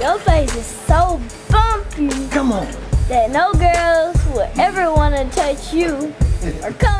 Your face is so bumpy. Come on. That no girls will ever want to touch you or come